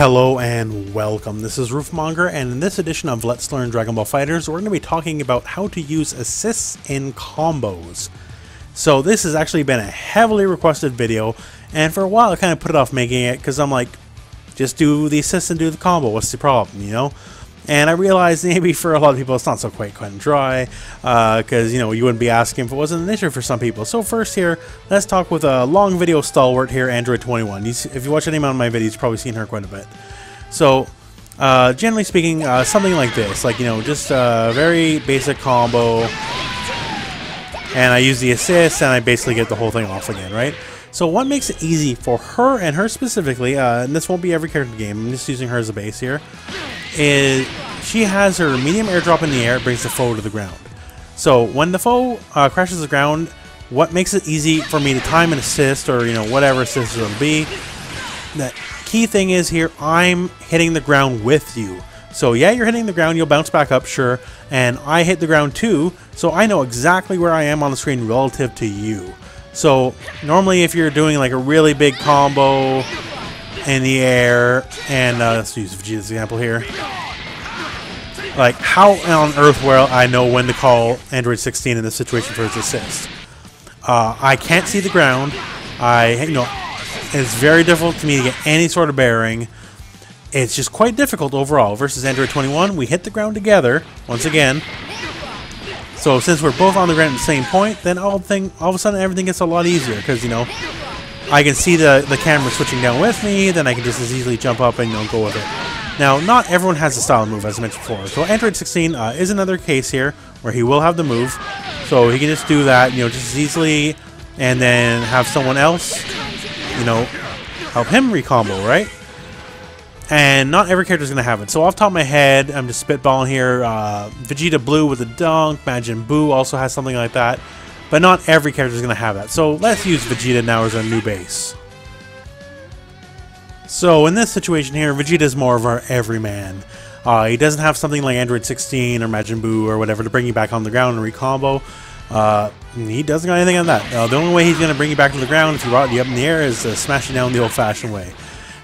Hello and welcome. This is Rooflemonger, and in this edition of Let's Learn Dragon Ball Fighters, we're going to be talking about how to use assists in combos. So this has actually been a heavily requested video, and for a while I kind of put it off making it because I'm like, just do the assist and do the combo. What's the problem, you know? And I realized maybe for a lot of people it's not so quite cut and dry, because uh, you know you wouldn't be asking if it wasn't an issue for some people. So first here, let's talk with a long video stalwart here, Android21. if you watch any amount of my videos, you've probably seen her quite a bit. So uh, generally speaking, uh, something like this, like you know, just a very basic combo, and I use the assist, and I basically get the whole thing off again, right? So what makes it easy for her and her specifically, uh, and this won't be every character game, I'm just using her as a base here, is she has her medium airdrop in the air, brings the foe to the ground. So when the foe uh, crashes the ground, what makes it easy for me to time an assist or you know whatever assist it'll be, the key thing is here I'm hitting the ground with you. So yeah, you're hitting the ground, you'll bounce back up, sure, and I hit the ground too, so I know exactly where I am on the screen relative to you. So normally if you're doing like a really big combo in the air, and uh, let's use Vegeta's example here. Like, how on earth will I know when to call Android 16 in this situation for his assist? Uh, I can't see the ground. I, you know, it's very difficult to me to get any sort of bearing. It's just quite difficult overall. Versus Android 21, we hit the ground together, once again. So since we're both on the ground at the same point, then all thing, all of a sudden everything gets a lot easier because, you know, I can see the, the camera switching down with me, then I can just as easily jump up and you know, go with it. Now, not everyone has the style move, as I mentioned before. So Android 16 uh, is another case here where he will have the move. So he can just do that, you know, just as easily, and then have someone else, you know, help him recombo, right? And not every character is going to have it. So off top of my head, I'm just spitballing here. Uh, Vegeta Blue with a dunk. Majin Buu also has something like that. But not every character is going to have that. So let's use Vegeta now as our new base. So in this situation here, Vegeta is more of our everyman. Uh, he doesn't have something like Android 16 or Majin Buu or whatever to bring you back on the ground and recombo. Uh, he doesn't got anything on that. Uh, the only way he's going to bring you back to the ground if you brought you up in the air is uh, smashing down the old-fashioned way.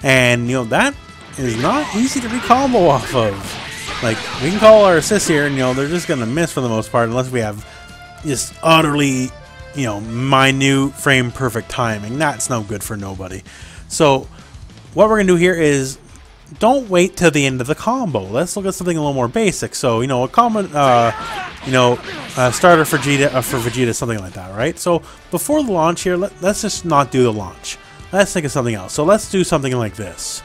And, you know, that is not easy to recombo off of. Like, we can call our assists here, and, you know, they're just going to miss for the most part unless we have just utterly, you know, minute frame perfect timing. That's no good for nobody. So what we're going to do here is don't wait till the end of the combo. Let's look at something a little more basic. So, you know, a common, uh, you know, starter for Vegeta, uh, for Vegeta, something like that, right? So, before the launch here, let, let's just not do the launch. Let's think of something else. So, let's do something like this.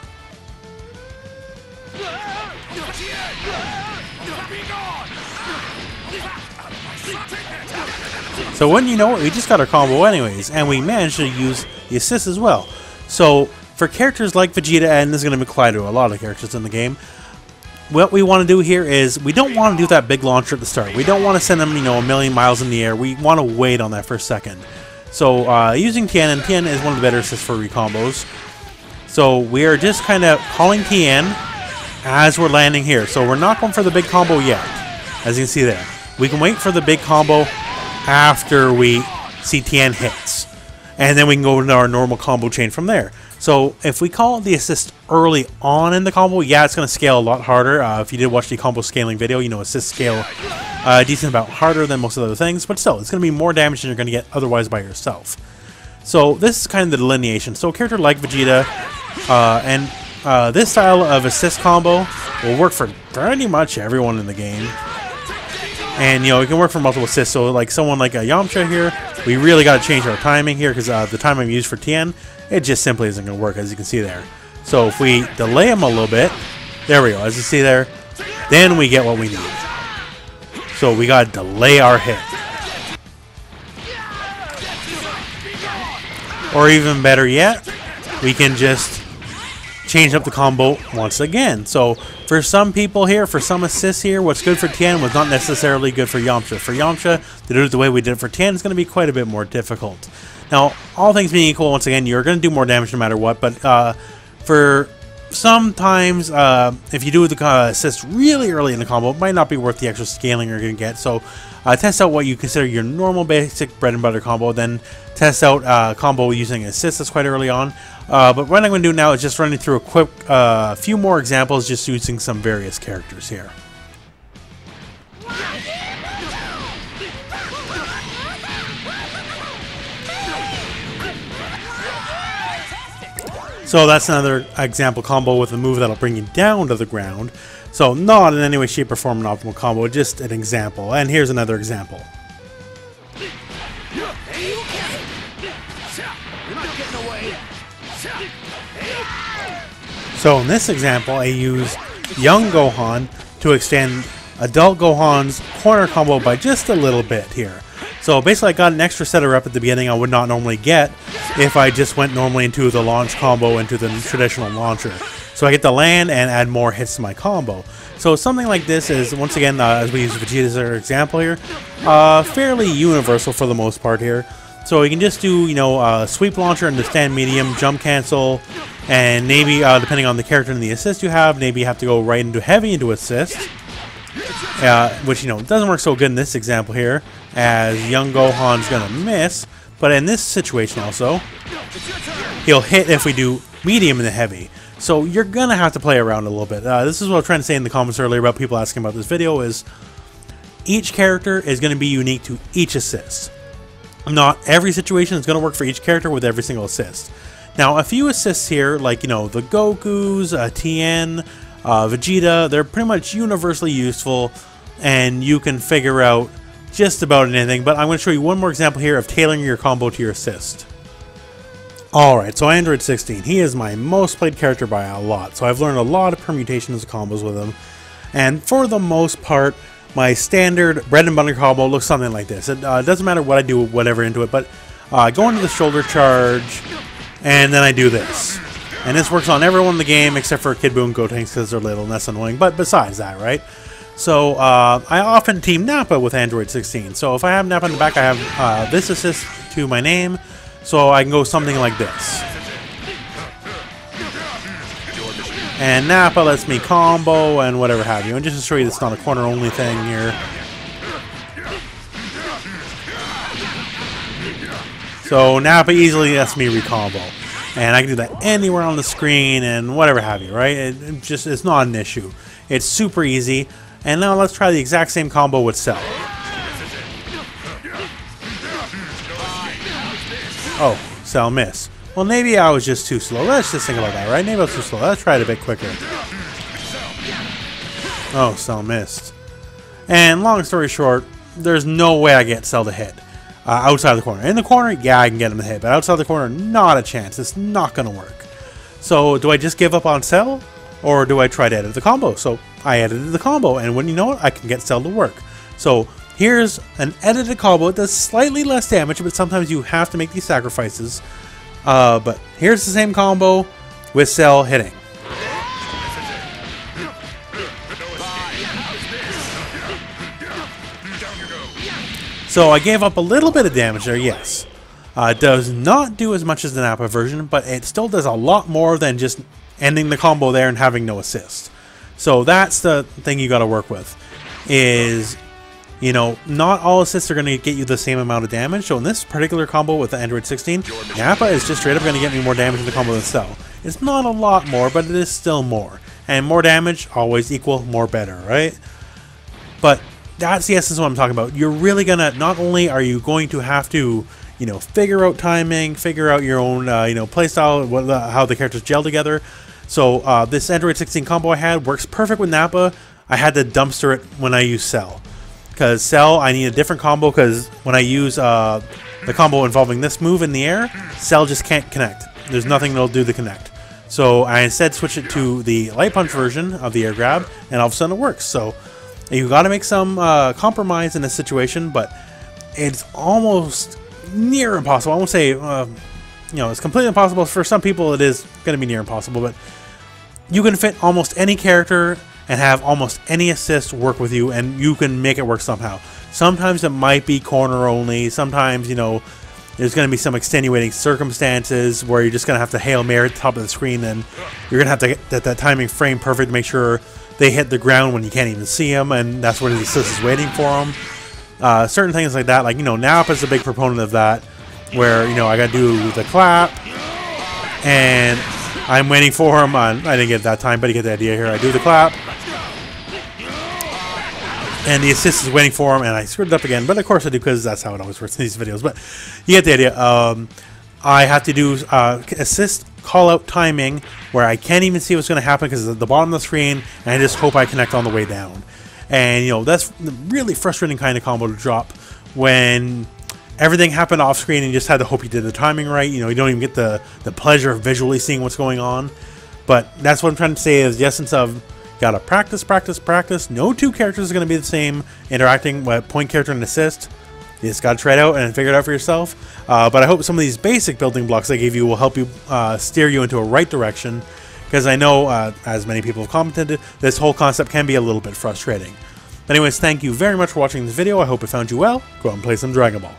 So when you know it, we just got our combo anyways, and we managed to use the assist as well. So for characters like Vegeta, and this is going to apply to a lot of characters in the game, what we want to do here is we don't want to do that big launcher at the start. We don't want to send them, you know, a million miles in the air. We want to wait on that for a second. So uh, using Tien, and Tien is one of the better assists for recombos. So we are just kind of calling Tien as we're landing here. So we're not going for the big combo yet, as you can see there. We can wait for the big combo after we see Tien hits. And then we can go into our normal combo chain from there. So if we call the assist early on in the combo, yeah, it's going to scale a lot harder. Uh, if you did watch the combo scaling video, you know assist scale uh, decent about harder than most of the other things, but still, it's going to be more damage than you're going to get otherwise by yourself. So this is kind of the delineation. So a character like Vegeta, uh, and uh, this style of assist combo will work for pretty much everyone in the game. And, you know, it can work for multiple assists. So, like someone like a Yamcha here, we really got to change our timing here because uh, the time I'm used for Tien, it just simply isn't going to work, as you can see there. So, if we delay him a little bit, there we go. As you see there, then we get what we need. So, we got to delay our hit. Or even better yet, we can just change up the combo once again. So for some people here, for some assists here, what's good for Tien was not necessarily good for Yamcha. For Yamcha, to do it the way we did it for Tien is going to be quite a bit more difficult. Now, all things being equal, once again, you're going to do more damage no matter what, but uh, for sometimes uh, if you do the uh, assist really early in the combo, it might not be worth the extra scaling you're going to get. So uh, test out what you consider your normal basic bread and butter combo, then test out uh, combo using assist that's quite early on. Uh, but what I'm going to do now is just running through a quick uh, few more examples just using some various characters here. So that's another example combo with a move that'll bring you down to the ground. So not in any way, shape, or form an optimal combo, just an example. And here's another example. So in this example, I use young Gohan to extend adult Gohan's corner combo by just a little bit here. So basically I got an extra set of rep at the beginning I would not normally get if I just went normally into the launch combo into the traditional launcher. So I get to land and add more hits to my combo. So something like this is, once again, uh, as we use Vegeta as our example here, uh, fairly universal for the most part here. So you can just do, you know, uh, sweep launcher into stand medium, jump cancel, and maybe, uh, depending on the character and the assist you have, maybe you have to go right into heavy into assist. Uh, which, you know, doesn't work so good in this example here, as young Gohan's going to miss. But in this situation also, he'll hit if we do medium and the heavy. So you're going to have to play around a little bit. Uh, this is what I was trying to say in the comments earlier about people asking about this video is each character is going to be unique to each assist. Not every situation is going to work for each character with every single assist. Now, a few assists here, like, you know, the Gokus, uh, Tien, uh, Vegeta, they're pretty much universally useful, and you can figure out just about anything, but I'm going to show you one more example here of tailoring your combo to your assist. Alright, so Android 16, he is my most played character by a lot, so I've learned a lot of permutations of combos with him, and for the most part, my standard bread and butter combo looks something like this. It uh, doesn't matter what I do, whatever into it, but uh, I go into the shoulder charge, and then I do this. And this works on everyone in the game except for Kid Buu and Gotenks because they're little and that's annoying. But besides that, right? So uh, I often team Nappa with Android 16. So if I have Nappa in the back, I have uh, this assist to my name. So I can go something like this. And Nappa lets me combo and whatever have you. And just to show you it's not a corner only thing here. So Nappa easily lets me recombo and I can do that anywhere on the screen and whatever have you, right? It, it just it's not an issue. It's super easy. And now let's try the exact same combo with Cell. Oh, Cell miss. Well, maybe I was just too slow. Let's just think about that, right? Maybe I was too slow. Let's try it a bit quicker. Oh, Cell missed. And long story short, there's no way I get Cell to hit uh, outside the corner. In the corner, yeah, I can get him to hit, but outside the corner, not a chance. It's not going to work. So do I just give up on Cell, or do I try to edit the combo? So I edited the combo, and when you know it, I can get Cell to work. So here's an edited combo. It does slightly less damage, but sometimes you have to make these sacrifices. Uh, but here's the same combo with Cell hitting. So I gave up a little bit of damage there, yes. Uh, does not do as much as the Nappa version, but it still does a lot more than just ending the combo there and having no assist. So that's the thing you got to work with. Is, you know, not all assists are going to get you the same amount of damage. So in this particular combo with the Android 16, Nappa is just straight up going to get me more damage in the combo Cell. It's not a lot more, but it is still more. And more damage, always equal more better, right? But that's the essence of what I'm talking about. You're really gonna not only are you going to have to you know figure out timing, figure out your own uh, you know playstyle, what the, how the characters gel together. So uh, this Android 16 combo I had works perfect with Nappa. I had to dumpster it when I use Cell because Cell I need a different combo because when I use uh, the combo involving this move in the air, Cell just can't connect. There's nothing that'll do the connect. So I instead switch it to the Light Punch version of the air grab, and all of a sudden it works. So you got to make some uh, compromise in this situation, but it's almost near impossible. I won't say, uh, you know, it's completely impossible. For some people, it is going to be near impossible, but you can fit almost any character and have almost any assist work with you, and you can make it work somehow. Sometimes it might be corner only. Sometimes, you know, there's going to be some extenuating circumstances where you're just going to have to Hail Mary at the top of the screen and you're going to have to get that, that timing frame perfect to make sure they hit the ground when you can't even see them, and that's when the assist is waiting for them. Uh, certain things like that, like, you know, Nap is a big proponent of that, where, you know, I got to do the clap, and I'm waiting for him. I didn't get that time, but you get the idea here. I do the clap, and the assist is waiting for him, and I screwed it up again. But of course I do because that's how it always works in these videos. But you get the idea. Um, I have to do uh, assist call out timing where I can't even see what's going to happen because it's at the bottom of the screen, and I just hope I connect on the way down. And you know that's really frustrating kind of combo to drop when everything happened off screen and you just had to hope you did the timing right. You know, you don't even get the the pleasure of visually seeing what's going on. But that's what I'm trying to say is the essence of gotta practice, practice, practice. No two characters are gonna be the same interacting with point character and assist. You just gotta try it out and figure it out for yourself. Uh, but I hope some of these basic building blocks I gave you will help you uh, steer you into a right direction. Because I know, uh, as many people have commented, this whole concept can be a little bit frustrating. Anyways, thank you very much for watching this video. I hope it found you well. Go out and play some Dragon Ball.